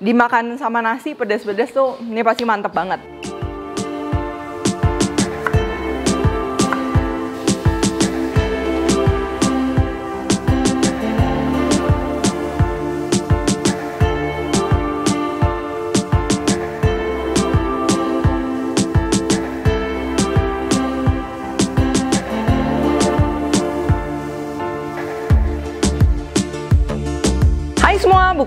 dimakan sama nasi pedas-pedas tuh ini pasti mantep banget.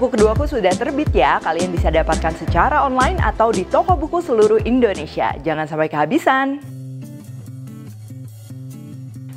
Buku keduaku sudah terbit ya. Kalian bisa dapatkan secara online atau di toko buku seluruh Indonesia. Jangan sampai kehabisan.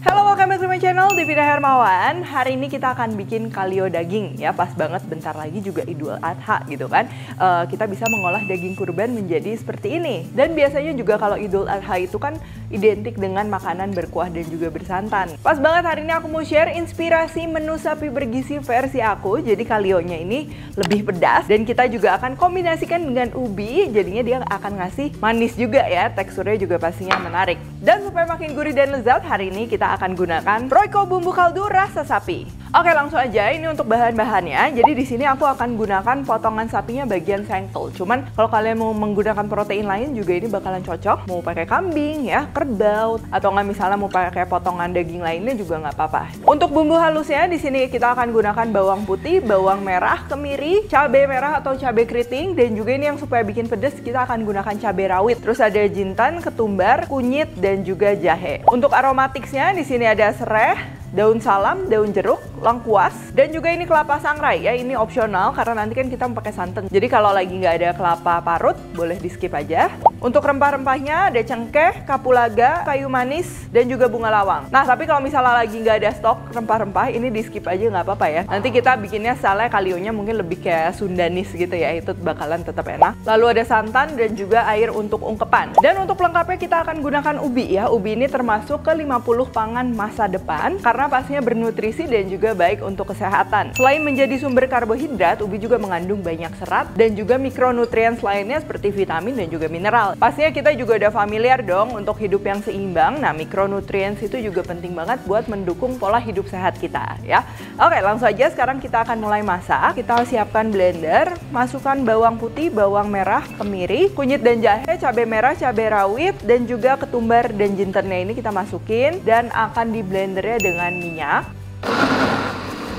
Halo, welcome back my channel, Devina Hermawan. Hari ini kita akan bikin kalio daging ya, pas banget bentar lagi juga Idul Adha gitu kan. Eh, kita bisa mengolah daging kurban menjadi seperti ini. Dan biasanya juga kalau Idul Adha itu kan identik dengan makanan berkuah dan juga bersantan. Pas banget hari ini aku mau share inspirasi menu sapi bergizi versi aku. Jadi kalionya ini lebih pedas dan kita juga akan kombinasikan dengan ubi. Jadinya dia akan ngasih manis juga ya. Teksturnya juga pastinya menarik. Dan supaya makin gurih dan lezat, hari ini kita akan gunakan Royco bumbu kaldu rasa sapi. Oke langsung aja ini untuk bahan-bahannya. Jadi di sini aku akan gunakan potongan sapinya bagian sengkel. Cuman kalau kalian mau menggunakan protein lain juga ini bakalan cocok. Mau pakai kambing ya, kerbau atau nggak misalnya mau pakai potongan daging lainnya juga nggak apa-apa. Untuk bumbu halusnya di sini kita akan gunakan bawang putih, bawang merah, kemiri, cabai merah atau cabai keriting dan juga ini yang supaya bikin pedas kita akan gunakan cabai rawit. Terus ada jintan, ketumbar, kunyit dan juga jahe. Untuk aromatiknya di sini ada serai, daun salam, daun jeruk, lengkuas, dan juga ini kelapa sangrai ya. Ini opsional karena nanti kan kita pakai santan. Jadi kalau lagi nggak ada kelapa parut, boleh di skip aja. Untuk rempah-rempahnya ada cengkeh, kapulaga, kayu manis, dan juga bunga lawang. Nah tapi kalau misalnya lagi nggak ada stok rempah-rempah, ini di skip aja nggak apa-apa ya. Nanti kita bikinnya saleh kalionya mungkin lebih kayak Sundanis gitu ya. Itu bakalan tetap enak. Lalu ada santan dan juga air untuk ungkepan. Dan untuk pelengkapnya kita akan gunakan ubi ya. Ubi ini termasuk ke 50 pangan masa depan karena pastinya bernutrisi dan juga baik untuk kesehatan. Selain menjadi sumber karbohidrat, ubi juga mengandung banyak serat dan juga mikronutrien lainnya seperti vitamin dan juga mineral. Pastinya kita juga udah familiar dong untuk hidup yang seimbang. Nah, mikronutrien itu juga penting banget buat mendukung pola hidup sehat kita ya. Oke, langsung aja sekarang kita akan mulai masak. Kita siapkan blender, masukkan bawang putih, bawang merah, kemiri, kunyit dan jahe, cabai merah, cabai rawit dan juga ketumbar dan jintennya ini kita masukin dan akan di blendernya dengan minyak.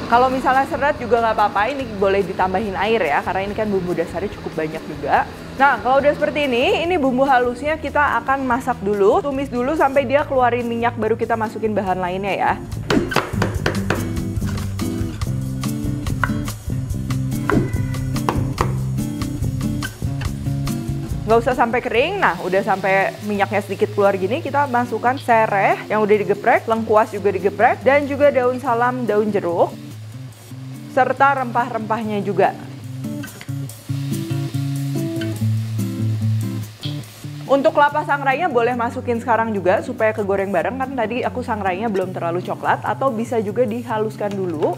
Kalau misalnya seret juga nggak apa-apa, ini boleh ditambahin air ya, karena ini kan bumbu dasarnya cukup banyak juga. Nah, kalau udah seperti ini, ini bumbu halusnya kita akan masak dulu, tumis dulu sampai dia keluarin minyak, baru kita masukin bahan lainnya ya. nggak usah sampai kering. Nah, udah sampai minyaknya sedikit keluar gini, kita masukkan sereh yang udah digeprek, lengkuas juga digeprek, dan juga daun salam, daun jeruk, serta rempah-rempahnya juga. Untuk kelapa sangrainya boleh masukin sekarang juga supaya kegoreng bareng kan tadi aku sangrainya belum terlalu coklat atau bisa juga dihaluskan dulu.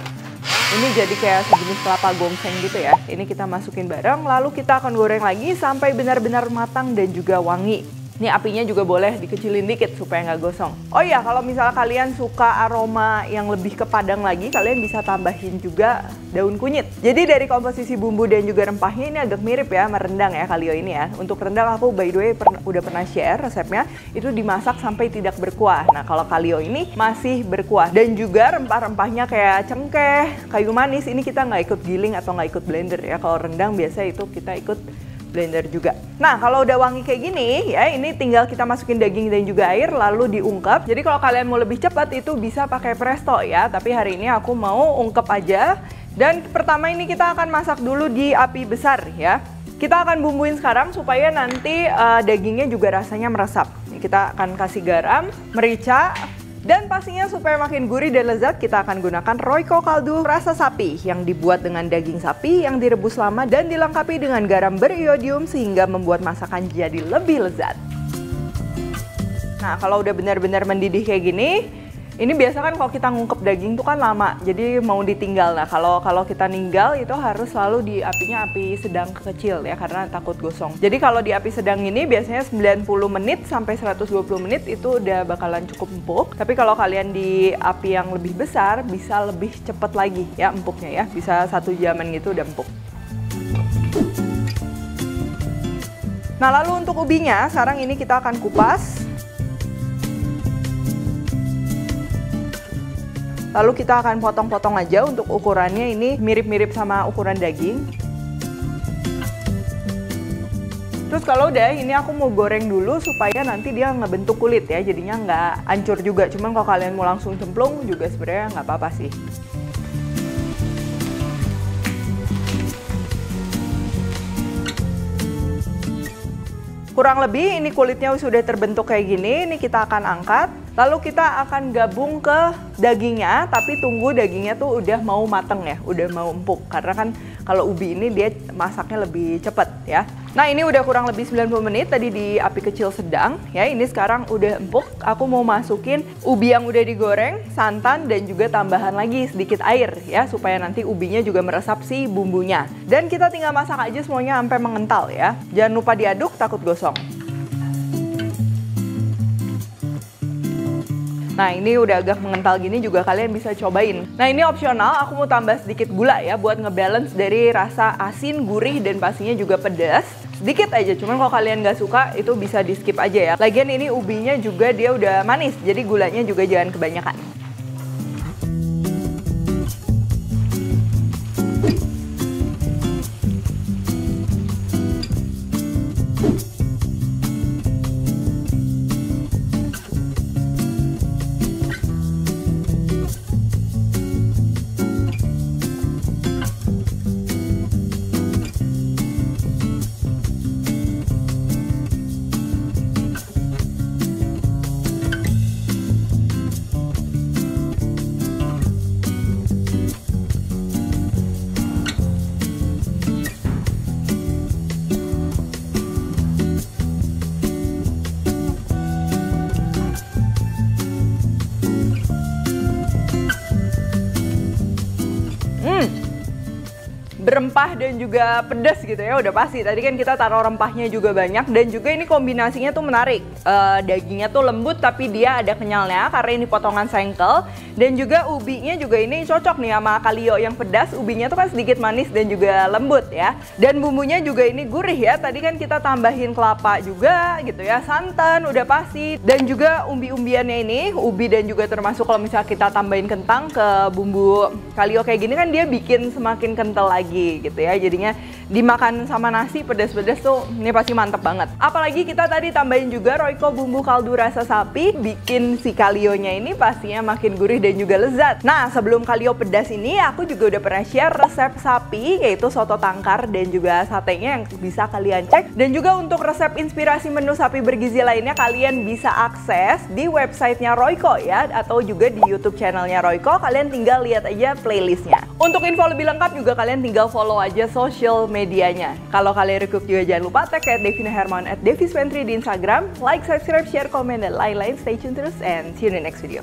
Ini jadi kayak sejenis kelapa gongseng gitu ya. Ini kita masukin bareng lalu kita akan goreng lagi sampai benar-benar matang dan juga wangi. Ini apinya juga boleh dikecilin dikit supaya nggak gosong. Oh iya, kalau misalnya kalian suka aroma yang lebih ke padang lagi, kalian bisa tambahin juga daun kunyit. Jadi dari komposisi bumbu dan juga rempahnya ini agak mirip ya sama rendang ya kalio ini ya. Untuk rendang aku by the way per udah pernah share resepnya, itu dimasak sampai tidak berkuah. Nah kalau kalio ini masih berkuah. Dan juga rempah-rempahnya kayak cengkeh, kayu manis, ini kita nggak ikut giling atau nggak ikut blender ya. Kalau rendang biasa itu kita ikut blender juga. Nah, kalau udah wangi kayak gini, ya ini tinggal kita masukin daging dan juga air lalu diungkep. Jadi kalau kalian mau lebih cepat itu bisa pakai presto ya, tapi hari ini aku mau ungkep aja. Dan pertama ini kita akan masak dulu di api besar ya. Kita akan bumbuin sekarang supaya nanti uh, dagingnya juga rasanya meresap. Kita akan kasih garam, merica, dan pastinya supaya makin gurih dan lezat kita akan gunakan Royco kaldu rasa sapi yang dibuat dengan daging sapi yang direbus lama dan dilengkapi dengan garam beriodium sehingga membuat masakan jadi lebih lezat. Nah kalau udah benar-benar mendidih kayak gini, ini biasa kan kalau kita ngungkep daging tuh kan lama, jadi mau ditinggal. Nah kalau kalau kita ninggal itu harus selalu di apinya api sedang kecil ya karena takut gosong. Jadi kalau di api sedang ini biasanya 90 menit sampai 120 menit itu udah bakalan cukup empuk. Tapi kalau kalian di api yang lebih besar bisa lebih cepet lagi ya empuknya ya, bisa satu jaman gitu udah empuk. Nah lalu untuk ubinya, sekarang ini kita akan kupas. Lalu kita akan potong-potong aja untuk ukurannya ini mirip-mirip sama ukuran daging. Terus kalau udah ini aku mau goreng dulu supaya nanti dia ngebentuk kulit ya jadinya nggak hancur juga. Cuman kalau kalian mau langsung cemplung juga sebenarnya nggak apa-apa sih. Kurang lebih ini kulitnya sudah terbentuk kayak gini, ini kita akan angkat. Lalu kita akan gabung ke dagingnya, tapi tunggu dagingnya tuh udah mau mateng ya, udah mau empuk. Karena kan kalau ubi ini dia masaknya lebih cepet ya. Nah ini udah kurang lebih 90 menit tadi di api kecil sedang ya. Ini sekarang udah empuk. Aku mau masukin ubi yang udah digoreng, santan dan juga tambahan lagi sedikit air ya supaya nanti ubinya juga meresap si bumbunya. Dan kita tinggal masak aja semuanya sampai mengental ya. Jangan lupa diaduk takut gosong. Nah ini udah agak mengental gini juga kalian bisa cobain. Nah ini opsional, aku mau tambah sedikit gula ya buat ngebalance dari rasa asin, gurih, dan pastinya juga pedas. Sedikit aja, cuman kalau kalian nggak suka itu bisa di skip aja ya. Lagian ini ubinya juga dia udah manis, jadi gulanya juga jangan kebanyakan. Mm. Berempah dan juga pedas gitu ya udah pasti. Tadi kan kita taruh rempahnya juga banyak dan juga ini kombinasinya tuh menarik. Uh, dagingnya tuh lembut tapi dia ada kenyalnya karena ini potongan sengkel. Dan juga ubinya juga ini cocok nih sama kalio yang pedas. Ubinya tuh kan sedikit manis dan juga lembut ya. Dan bumbunya juga ini gurih ya. Tadi kan kita tambahin kelapa juga gitu ya santan udah pasti. Dan juga umbi-umbiannya ini ubi dan juga termasuk kalau misalnya kita tambahin kentang ke bumbu kalio kayak gini kan dia bikin semakin kental lagi lagi gitu ya. Jadinya dimakan sama nasi pedas-pedas tuh ini pasti mantep banget. Apalagi kita tadi tambahin juga Royco bumbu kaldu rasa sapi, bikin si kalionya ini pastinya makin gurih dan juga lezat. Nah sebelum kalio pedas ini aku juga udah pernah share resep sapi yaitu soto tangkar dan juga satenya yang bisa kalian cek. Dan juga untuk resep inspirasi menu sapi bergizi lainnya kalian bisa akses di websitenya Royco ya atau juga di YouTube channelnya Royco. Kalian tinggal lihat aja playlistnya. Untuk info lebih lengkap juga kalian tinggal follow aja social medianya. Kalau kalian request juga jangan lupa tag at Devina Herman at Devis di Instagram. Like, subscribe, share, komen, dan lain-lain. Stay tune terus and see you in the next video.